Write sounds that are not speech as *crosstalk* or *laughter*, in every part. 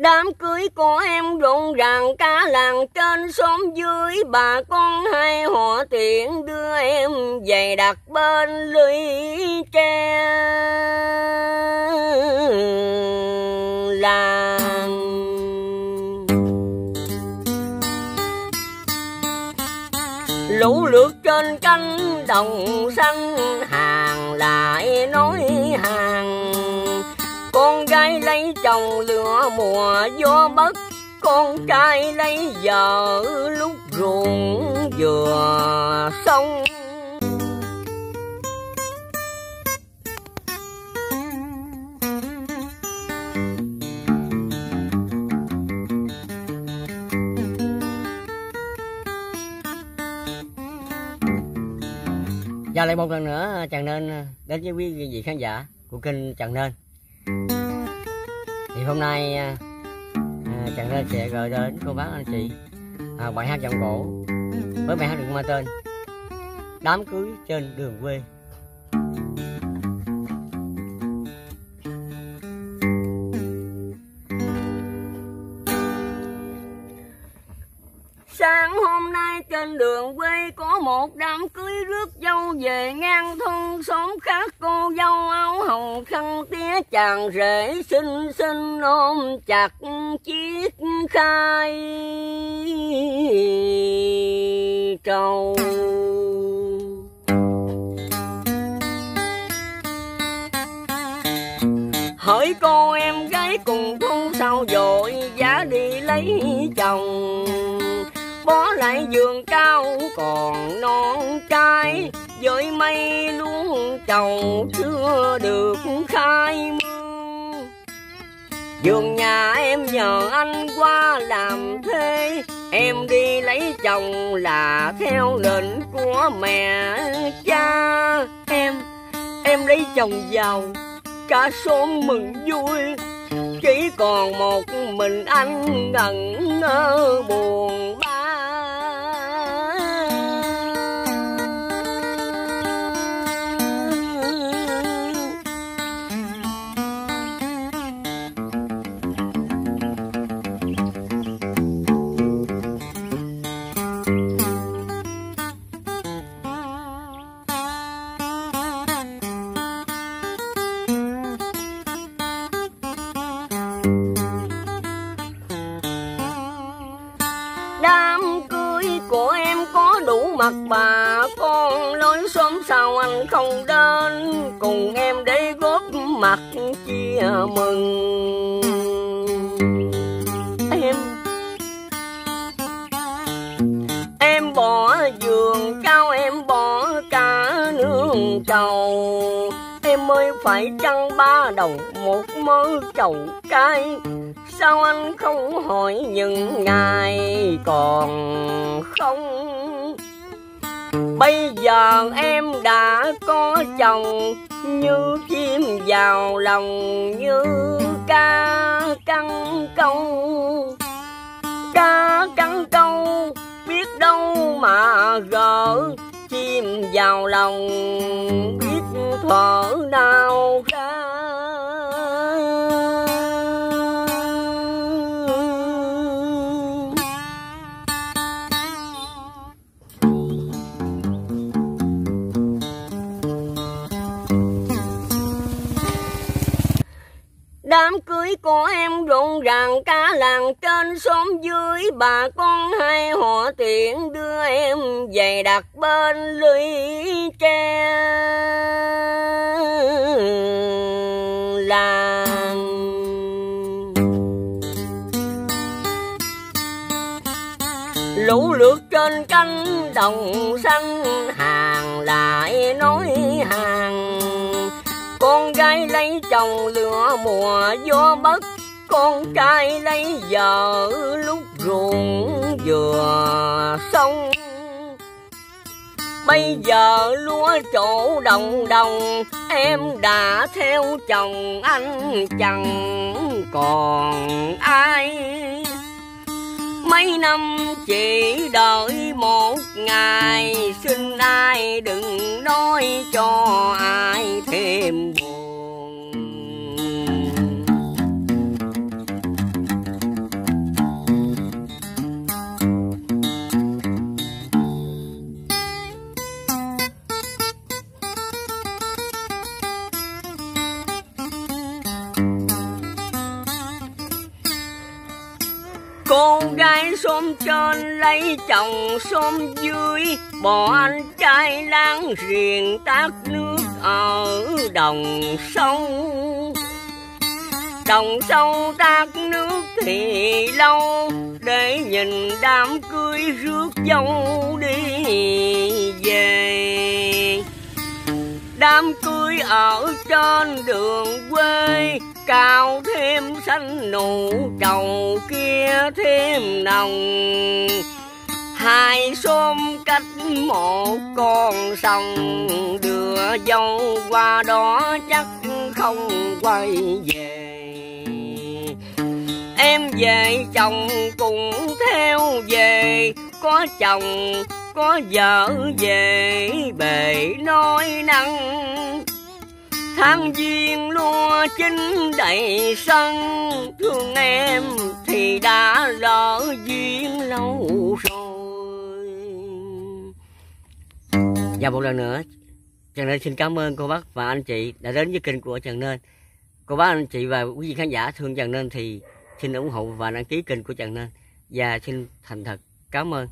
Đám cưới của em rộn ràng, cả làng trên xóm dưới. Bà con hai họ tiện đưa em về đặt bên lưới tre. Làng. Lũ lượt trên cánh đồng xanh, hàng lại nói hàng con gái lấy chồng lửa mùa gió bất con trai lấy vợ lúc ruộng vừa xong. Và lại một lần nữa Trần Nên, đến với quý vị khán giả của kênh Trần Nên thì hôm nay à, à Trần Nên sẽ gửi đến cô bác anh chị à, bài hát giọng cổ với bài hát được mang tên Đám cưới trên đường quê Sáng hôm nay trên đường quê có một đám cưới rước dâu về ngang thôn xóm khác cô dâu áo hồng khăn tía chàng rể xinh xinh ôm chặt chiếc khai trầu. Bó lại giường cao còn non trai. Với mây luôn chầu chưa được khai mương. Giường nhà em nhờ anh qua làm thuê. Em đi lấy chồng là theo lệnh của mẹ cha. Em em lấy chồng giàu cả xóm mừng vui. Chỉ còn một mình anh ngẩn ngơ buồn con lối xóm sao anh không đến. Cùng em để góp mặt chia mừng. Em em bỏ giường cao em bỏ cả nương trầu em ơi, phải chăng ba đầu một mớ chầu cay? Sao anh không hỏi những ngày còn không? Bây giờ em đã có chồng, Như chim vào lòng như ca căng câu. Ca căng câu biết đâu mà gỡ Chim vào lòng biết thở nào. Đám cưới của em rộn ràng, cả làng trên xóm dưới Bà con hai họ tiện đưa em về đặt bên lưới tre. Làng. Lũ lượt trên cánh đồng xanh, hàng lại nói hàng chồng lửa mùa gió bất con trai lấy vợ lúc ruộng vừa xong bây giờ lúa chỗ đồng đồng, em đã theo chồng anh chẳng còn ai. Mấy năm chỉ đợi một ngày, xin ai đừng nói cho ai. Xóm trên lấy chồng xóm dưới. Bỏ anh trai láng riền tát nước ở đồng sâu đồng sâu tát nước thì lâu, để nhìn đám cưới rước dâu đi về. Đám cưới ở trên đường quê cao thêm xanh nụ trầu kia thêm nồng. Hai xóm cách một con sông, đưa dâu qua đó chắc không quay về. Em về chồng cũng theo về, có chồng, có vợ về. Bề nói năng tháng giêng lúa chín đầy sân, thương em thì đã lỡ duyên lâu rồi. Và một lần nữa, Trần Nên xin cảm ơn cô bác và anh chị đã đến với kênh của Trần Nên. Cô bác, anh chị và quý vị khán giả thương Trần Nên thì xin ủng hộ và đăng ký kênh của Trần Nên. Và xin thành thật cảm ơn.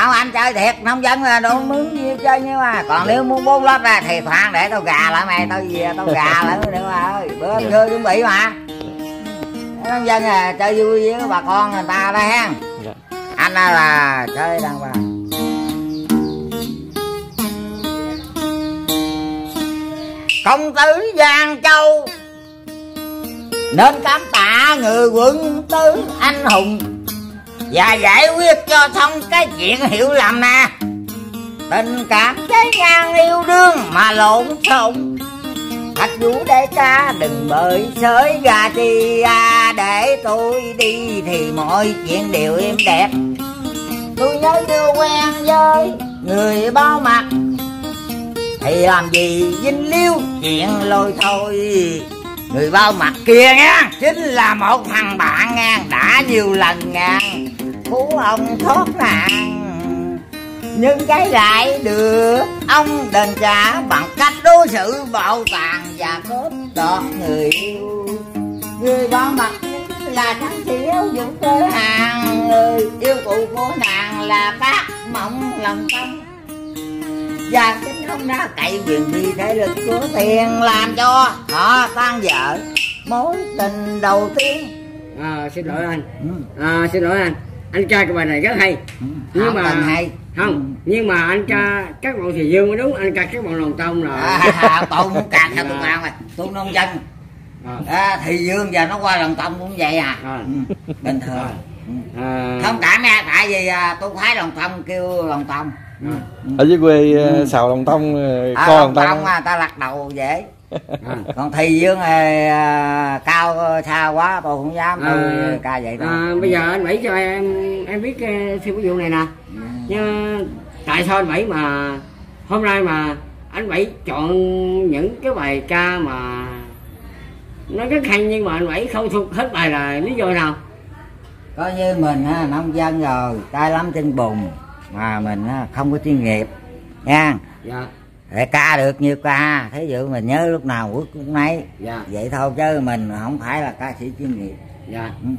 Không anh chơi thiệt nông dân là đồ mướn gì chơi nhưng mà. Còn nếu muốn bốn lót ra thì khoan để tao gà lại mày tao về tao gà lại nữa mà ơi. Bữa thưa chuẩn bị mà. Nông dân à chơi vui với bà con người ta đây ha. Dạ. anh là chơi đàng hoàng. Công tử Giang Châu nên cảm tạ người quân tứ anh hùng và giải quyết cho xong cái chuyện hiểu lầm nè. Tình cảm trái ngang yêu đương mà lộn xộn. Thạch vũ để ca đừng bởi sới gà đi à để tôi đi thì mọi chuyện đều êm đẹp. Tôi nhớ yêu quen với người bao mặt. Thì làm gì dính liêu? Chuyện lôi thôi người bao mặt kia nha chính là một thằng bạn nha đã nhiều lần nha cứu ông thoát nạn nhưng cái lại được, ông đền trả bằng cách đối xử bạo tàn và cướp đoạt người yêu. Người bao mặt là thắng thiếu dũng cơ hàng. Người yêu cụ của nàng là bác mộng lòng tâm. Và không đã cậy quyền vì thế lực của tiền làm cho. Họ tan vợ. Mối tình đầu tiên. À, xin lỗi anh. Ừ. à, xin lỗi anh. Anh ca cái bài này rất hay. Nhưng không mà hay. không nhưng mà anh ca các bọn thì dương mới đúng anh ca các bọn lòng tông rồi. À, tôi muốn cạn theo tôi làm rồi. Tôi nông dân à, thì dương giờ nó qua lòng tông cũng vậy à. À, ừ, bình thường. Ừ. à, không cảm nha tại vì à, tôi khoái lòng tông kêu lòng tông ở dưới quê ờ, xào lòng tông ờ, à, co lòng tông à, ta lặt đầu dễ. À. còn thì dương à, cao xa quá tôi không dám tôi À, ca vậy đâu. À, bây giờ anh bảy cho em em biết thêm cái vụ này nè. Ừ. nhưng tại sao anh bảy mà hôm nay mà anh bảy chọn những cái bài ca mà nó rất hay nhưng mà anh bảy không thuộc hết bài là lý do nào? Coi như mình ha, nông dân rồi tay lắm trên bùn mà mình không có chuyên nghiệp nha. Dạ. Để ca được nhiều ca thí dụ mình nhớ lúc nào lúc nấy. Dạ. Vậy thôi chứ mình không phải là ca sĩ chuyên nghiệp. Dạ. Ừ.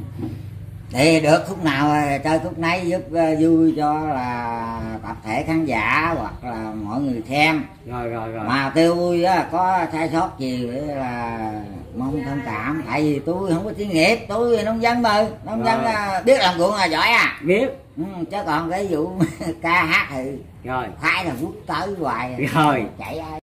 thì được khúc nào ờ, chơi khúc nấy giúp ờ, vui cho là tập thể khán giả hoặc là mọi người xem. Rồi rồi rồi. Mà tiêu vui á có sai sót gì là mong thông cảm. Tại vì tôi không có chuyên nghiệp tôi nông dân mà. Nông dân à, biết làm ruộng là giỏi à. Biết. Ừ, chứ còn cái vụ *laughs* ca hát thì rồi. phải là quốc tới hoài. Rồi. Chạy ai